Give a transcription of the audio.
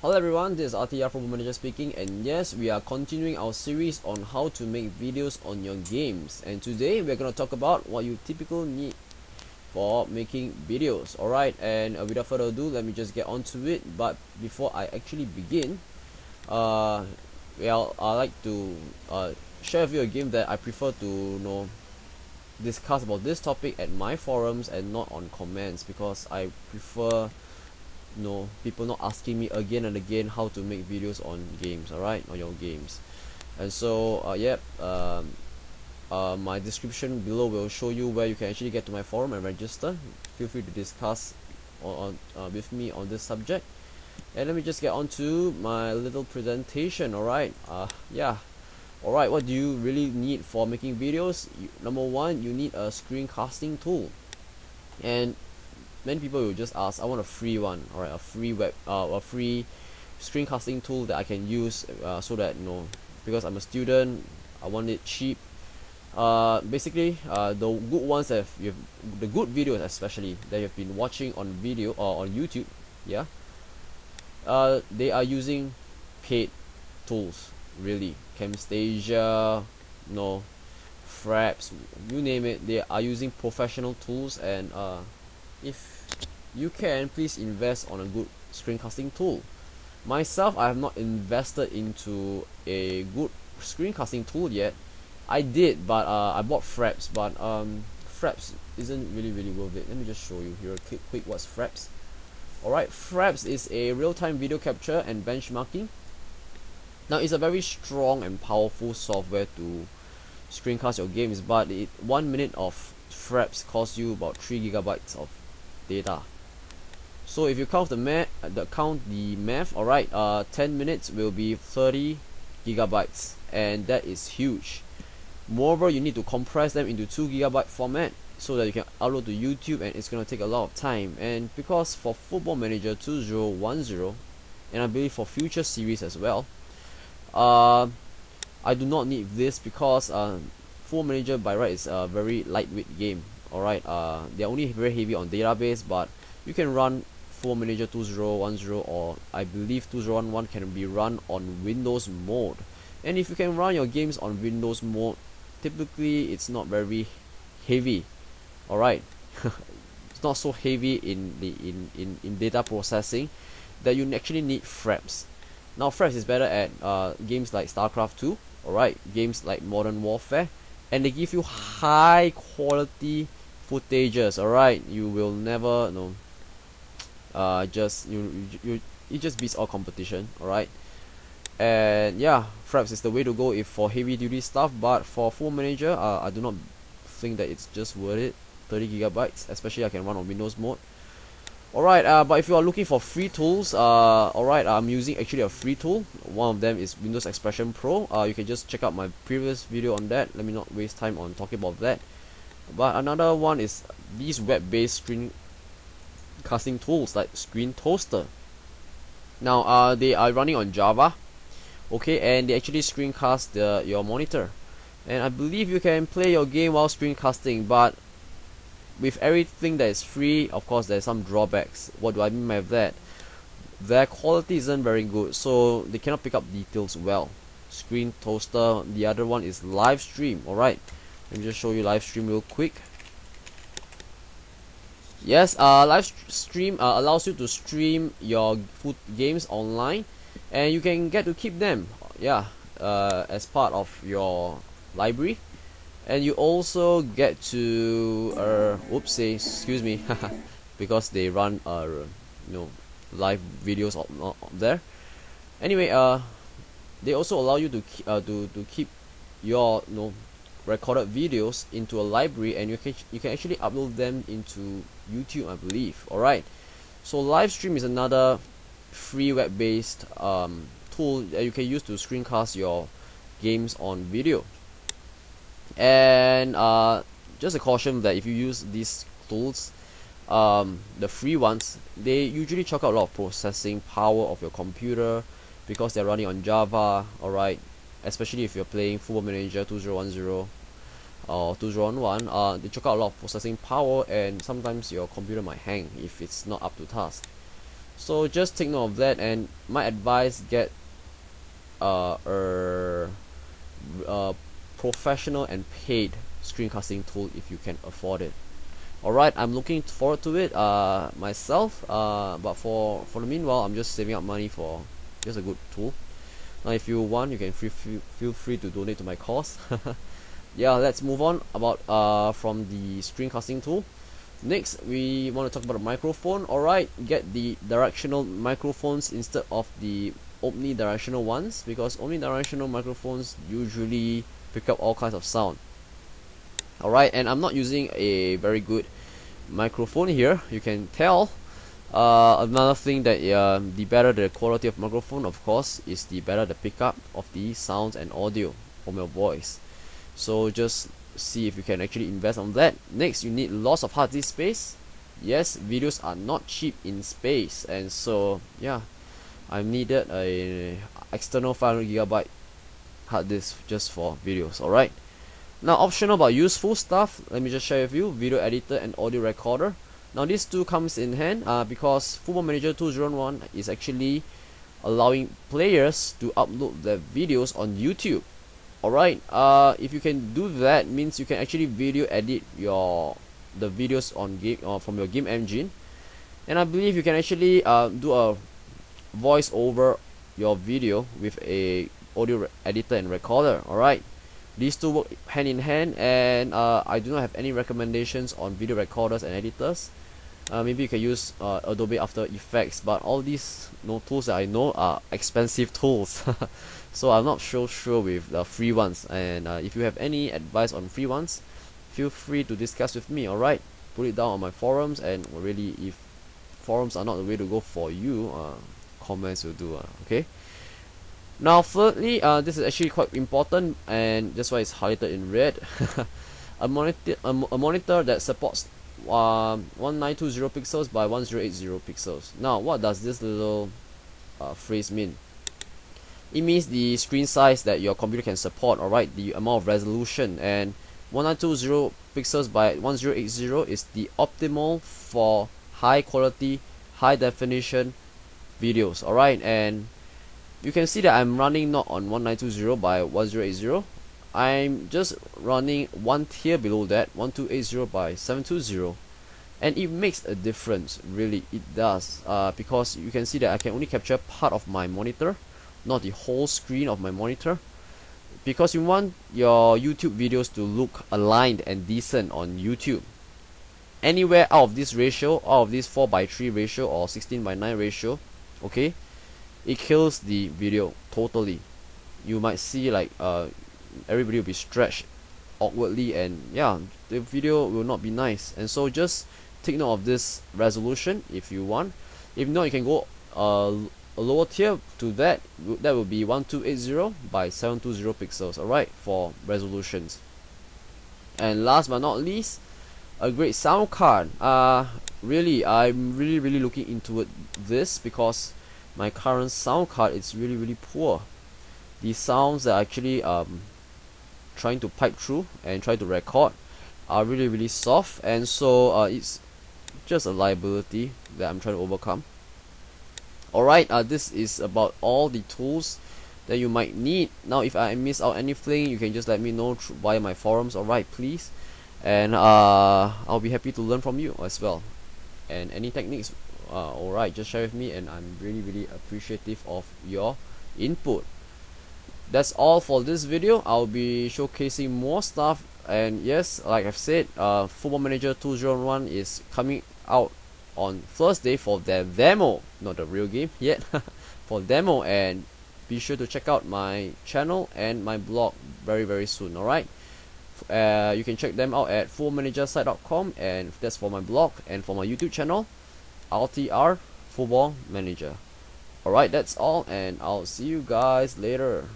Hello everyone, this is RTR from Manager speaking and yes, we are continuing our series on how to make videos on your games. And today we're going to talk about what you typically need for making videos alright? And uh, without further ado let me just get on to it. But before I actually begin uh, well I like to uh, share with you a game that I prefer to you know discuss about this topic at my forums and not on comments because I prefer know people not asking me again and again how to make videos on games alright? On your games. And so uh, yep um, uh, my description below will show you where you can actually get to my forum and register. Feel free to discuss on, on uh, with me on this subject. And let me just get on to my little presentation alright? Uh, yeah. Alright what do you really need for making videos? You, number one you need a screencasting tool. And many people will just ask I want a free one alright a free web uh, a free screencasting tool that I can use uh, so that you know because I'm a student I want it cheap. Uh, basically uh, the good ones have you have the good videos especially that you've been watching on video or on YouTube yeah uh, they are using paid tools really. Camtasia no Fraps you name it they are using professional tools and uh, if you can please invest on a good screencasting tool. Myself I have not invested into a good screencasting tool yet. I did but uh, I bought Fraps but um, Fraps isn't really really worth it. Let me just show you here quick quick what's Fraps. Alright Fraps is a real-time video capture and benchmarking. Now it's a very strong and powerful software to screencast your games but it one minute of Fraps costs you about 3 gigabytes of data so if you count the math the count the math alright uh 10 minutes will be 30 gigabytes and that is huge. Moreover you need to compress them into 2 gigabyte format so that you can upload to YouTube and it's gonna take a lot of time. And because for football manager 2010 and I believe for future series as well uh, I do not need this because uh, football manager by right is a very lightweight game alright? Uh, they're only very heavy on database but you can run Football Manager 2010 or I believe 2011 can be run on Windows mode. And if you can run your games on Windows mode typically it's not very heavy. Alright? It's not so heavy in the in, in, in data processing that you actually need Fraps now Fraps is better at uh, games like StarCraft 2 alright? Games like Modern Warfare. And they give you high quality footages alright? You will never know uh just you, you it just beats all competition alright? And yeah Fraps is the way to go if for heavy duty stuff but for full manager uh, I do not think that it's just worth it. 30 gigabytes especially I can run on Windows mode. Alright uh, but if you are looking for free tools uh, alright I'm using actually a free tool. One of them is Windows Expression Pro. Uh, you can just check out my previous video on that. Let me not waste time on talking about that. But another one is these web-based screen casting tools like Screen Toaster. Now uh, they are running on Java okay and they actually screencast the, your monitor. And I believe you can play your game while screencasting but with everything that is free of course there's some drawbacks. What do I mean by that? Their quality isn't very good so they cannot pick up details well. Screen toaster the other one is live stream alright? Let me just show you live stream real quick yes uh, live stream uh, allows you to stream your food games online and you can get to keep them yeah uh, as part of your library. And you also get to uh, oopsie excuse me because they run uh, you know live videos on, there. Anyway uh they also allow you to uh, to to keep your you know recorded videos into a library and you can you can actually upload them into YouTube I believe. Alright. So live stream is another free web based um, tool that you can use to screencast your games on video. And uh, just a caution that if you use these tools um, the free ones they usually chuck out a lot of processing power of your computer because they're running on Java alright. Especially if you're playing Football Manager 2010 or 2011 uh, they chuck out a lot of processing power and sometimes your computer might hang if it's not up to task. So just take note of that and my advice get uh, a, a professional and paid screencasting tool if you can afford it. Alright I'm looking forward to it uh, myself uh, but for for the meanwhile I'm just saving up money for just a good tool. Now if you want you can feel free to donate to my cause yeah let's move on about uh, from the screencasting tool. Next we want to talk about a microphone. Alright get the directional microphones instead of the omnidirectional ones because omnidirectional microphones usually pick up all kinds of sound. Alright and I'm not using a very good microphone here. You can tell uh, another thing that uh, the better the quality of microphone of course is the better the pickup of the sounds and audio from your voice so just see if you can actually invest on that. Next you need lots of hard disk space. Yes videos are not cheap in space. And so yeah I needed a external 500 gigabyte hard disk just for videos. Alright. Now optional but useful stuff. Let me just share with you. Video editor and audio recorder. Now these two comes in hand uh, because Football Manager 2011 is actually allowing players to upload their videos on YouTube alright uh, if you can do that means you can actually video edit your the videos on game uh, from your game engine. And I believe you can actually uh, do a voice over your video with a audio editor and recorder. Alright these two work hand in hand and uh, I do not have any recommendations on video recorders and editors. Uh, maybe you can use uh, Adobe After Effects but all these no tools that I know are expensive tools so I'm not so sure with the free ones. And uh, if you have any advice on free ones feel free to discuss with me alright? Put it down on my forums and really if forums are not the way to go for you uh, comments will do uh, okay? Now thirdly uh, this is actually quite important and that's why it's highlighted in red. A monitor a, a, monitor that supports um, 1920 pixels by 1080 pixels. Now what does this little uh, phrase mean it means the screen size that your computer can support alright? The amount of resolution. And 1920 pixels by 1080 is the optimal for high quality high definition videos alright? And you can see that I'm running not on 1920 by 1080 I'm just running one tier below that 1280 by 720 and it makes a difference really. It does uh, because you can see that I can only capture part of my monitor not the whole screen of my monitor. Because you want your YouTube videos to look aligned and decent on YouTube. Anywhere out of this ratio out of this 4 by 3 ratio or 16 by 9 ratio okay it kills the video totally. You might see like uh, everybody will be stretched awkwardly and yeah the video will not be nice. And so just take note of this resolution if you want. If not you can go uh, a lower tier to that that will be 1280 by 720 pixels alright for resolutions. And last but not least a great sound card. Uh really I'm really really looking into it, this because my current sound card is really really poor. The sounds that actually um trying to pipe through and try to record are really really soft. And so uh, it's just a liability that I'm trying to overcome alright uh, this is about all the tools that you might need. Now if I miss out anything you can just let me know via my forums. Alright please. And uh, I'll be happy to learn from you as well. And any techniques uh, alright just share with me and I'm really really appreciative of your input. That's all for this video. I'll be showcasing more stuff. And yes like I've said uh, Football Manager 2011 is coming out on Thursday for their demo. Not the real game yet for demo. And be sure to check out my channel and my blog very very soon alright? Uh, you can check them out at footballmanagersite.com and that's for my blog and for my YouTube channel RTR Football Manager. Alright that's all and I'll see you guys later